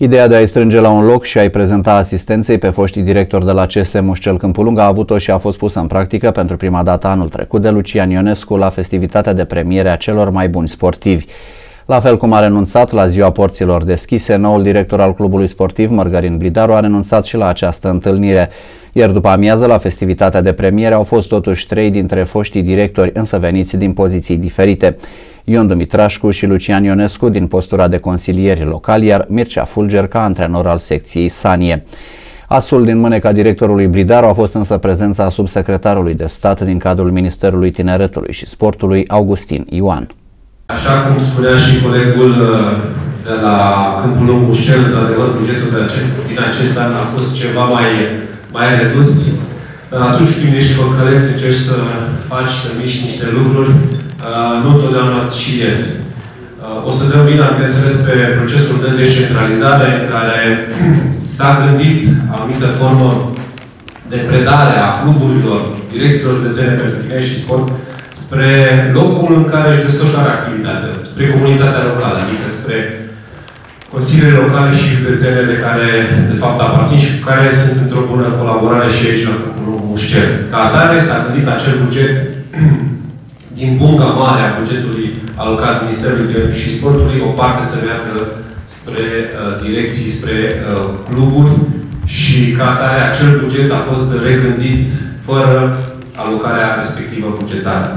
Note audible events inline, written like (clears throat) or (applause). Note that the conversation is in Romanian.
Ideea de a-i strânge la un loc și a-i prezenta asistenței pe foștii directori de la CS Mușcel Câmpulung a avut-o și a fost pusă în practică pentru prima dată anul trecut de Lucian Ionescu la festivitatea de premiere a celor mai buni sportivi. La fel cum a renunțat la ziua porților deschise, noul director al clubului sportiv, Mărgărin Blidaru, a renunțat și la această întâlnire. Iar după amiază, la festivitatea de premiere, au fost totuși trei dintre foștii directori, însă veniți din poziții diferite. Ion Dumitrașcu și Lucian Ionescu din postura de consilieri locali, iar Mircea Fulger ca antrenor al secției Sanie. Asul din mâneca directorului Blidaru a fost însă prezența subsecretarului de stat din cadrul Ministerului Tineretului și Sportului, Augustin Ioan. Așa cum spunea și colegul uh, de la Câmpul Lung Mușel, de adevăr, bugetul de acest, din acest an a fost ceva mai, mai redus. Dar atunci când ești făcăleț, încerci să faci, să miști niște lucruri, uh, nu întotdeauna și ies. Uh, o să dăm vina, bineînțeles, pe procesul de descentralizare în care (clears throat) s-a gândit anumită formă de predare a cluburilor, direcțiilor județene pentru tineri și sport, spre locul în care își desfășoară activitatea, spre comunitatea locală, adică spre consiliile locale și județene de care, de fapt, aparțin și cu care sunt într-o bună colaborare și aici la Câmpul Mușcer. Ca atare s-a gândit acel buget (clears throat) din bunga mare a bugetului alocat Ministerului și Sportului, o parte să meargă spre uh, direcții, spre uh, cluburi și ca atare acel buget a fost regândit fără alocarea respectivă bugetară.